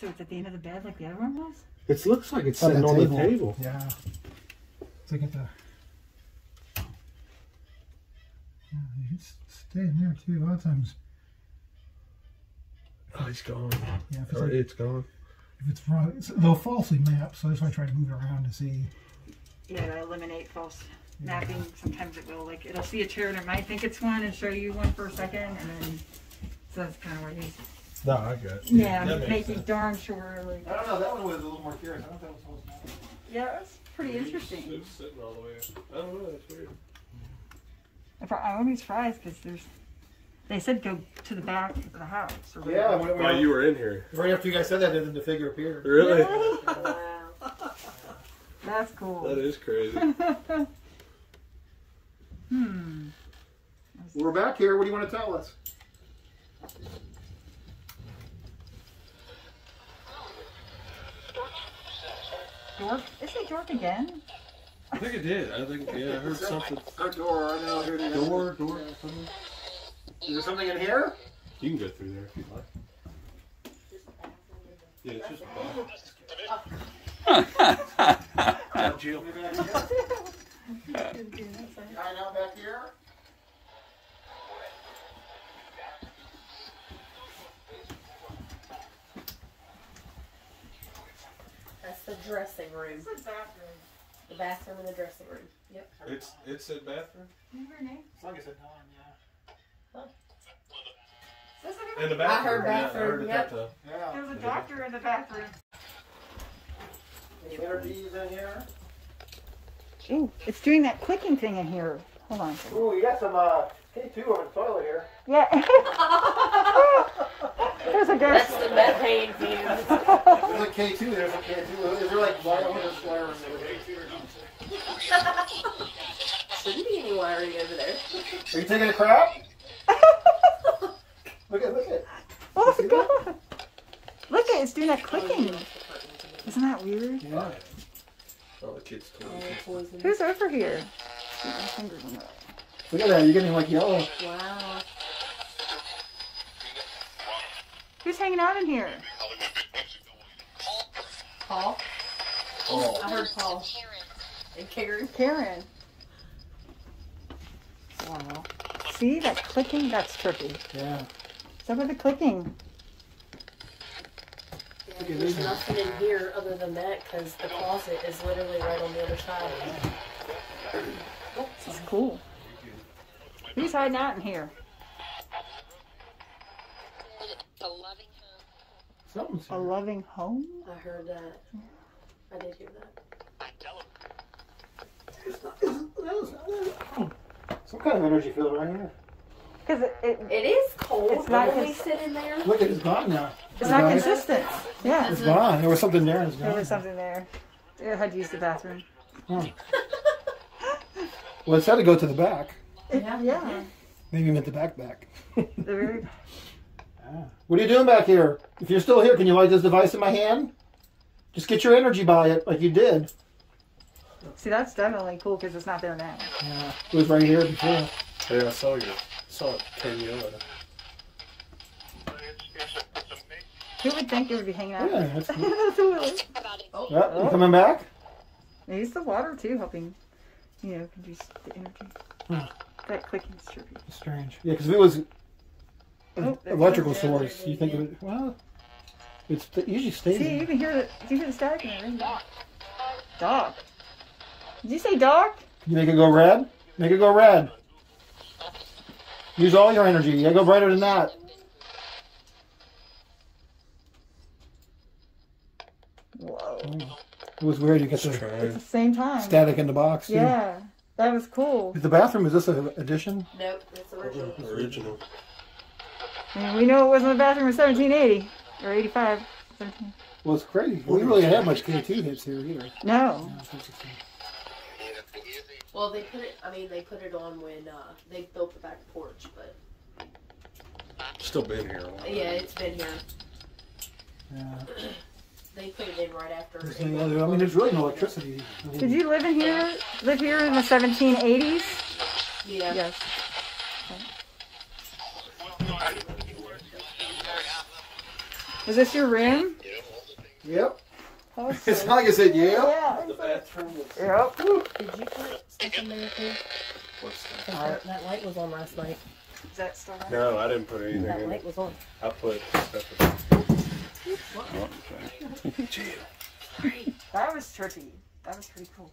So it's at the end of the bed like the other one was? It looks like it's On sitting the on table. the table. Yeah. Look at the. Yeah, it's staying there too. A lot of times, Oh, it's gone. yeah, if it's, Or like, it's gone. if it's wrong, it's, they'll falsely map. So that's why I try to move it around to see. Yeah, to eliminate false mapping. Sometimes it will like it'll see a chair and it might think it's one and show you one for a second and then so that's kinda what he's No, I got it. Yeah, That makes making darn sure like I don't know. That one was a little more curious. I don't know if that was supposed to Yeah, it's pretty interesting. It's sitting all the way. I don't know. That's weird. If I, I wouldn't be surprised because there's they said go to the back of the house. Or Yeah, whatever. when, While you were in here. right after you guys said that, then the figure appeared. Really? Wow. That's cool. That is crazy. Hmm. We're back here. What do you want to tell us? Dork? Is it Dork again? I think it did. I think yeah. I heard something. Our door. I know. Here it is. Door, door, something. Is there something in here? You can go through there if you'd like. Yeah, it's just a box. Jill. Hide out back here. The dressing room. It's The bathroom and the dressing room. Yep. It's it's a bathroom. As long as it's on, yeah. In the I bathroom. yeah, I heard it yep. that, uh, Yeah. There's a doctor in the bathroom. Any energies in here? Ooh, it's doing that clicking thing in here. Hold on. Ooh, you got some uh, K2 on the toilet here. Yeah. There's a ghost. That's the methane fumes. There's a K2. There's a K2. Is there like wireless wiring there? Shouldn't be any wiring over there. Are you taking a crap? look at look at. Oh my god. Look at it's doing that clicking. Isn't that weird? Yeah. oh, the kids told Oh, Who's over here? Get my fingers in there. Look at that. You're getting like yellow. Wow. Who's hanging out in here? Paul? Oh, I heard Paul. And Karen. Karen. Wow. See that clicking? That's trippy. Yeah. Some of the clicking. Yeah, there's nothing in here other than that because the closet is literally right on the other side. This is cool. Who's hiding out in here? Something's A loving home? I heard that. I did hear that. Some kind of energy field right here. Because it, it, It is cold It's not when we sit in there. Look, it's gone now. it's not Right? consistent. Yeah. It's gone. There was something there and it's There was something there. I had to use the bathroom. Oh. Well, it had to go to the back. It- Yeah. yeah. Maybe you meant the back back. The very, What are you doing back here? If you're still here, can you light this device in my hand? Just get your energy by it, like you did. see, that's definitely cool because it's not there now. Yeah. It was right here before. yeah, I saw you. Saw it came the other. Who would think it would be hanging out? Yeah, that's cool. That's really- Yeah, you coming back? Use the water too, helping, you know, produce the energy. Hmm. That clicking is trippy. Strange. Yeah, because if it was an Oh, electrical source, you think of it would, well, it's the, usually stays. See, you can hear the, you hear the static in there. Dog. Dog. Did you say dog? You make it go red? Make it go red. Use all your energy. You go brighter than that. Whoa. It was weird. You get the try. At the same time. static in the box. too. Yeah. That was cool. Is the bathroom, is this an addition? Nope, it's original. Original. I mean, we know it wasn't the bathroom in 1780 or 85. 17. Well, it's crazy. We really didn't have much K2 hits here either. No. Well, they put it. I mean, they put it on when uh, they built the back porch, but Still been here a while. yeah, it's been here. Yeah. They put it in right after. There's it no was other- I mean, there's really no electricity. I mean, Did you live in here? Live here in the 1780s? Yeah. Yes. Was this your room? Yep. That was It's not like I said, yeah. Yeah. The bathroom was. Yep. Did you put stuff in there too? What's that? 'Cause that, that light was on last night. Is that still on? No, I didn't put anything That in light it. was on. I put stuff in oh, That was trippy. That was pretty cool.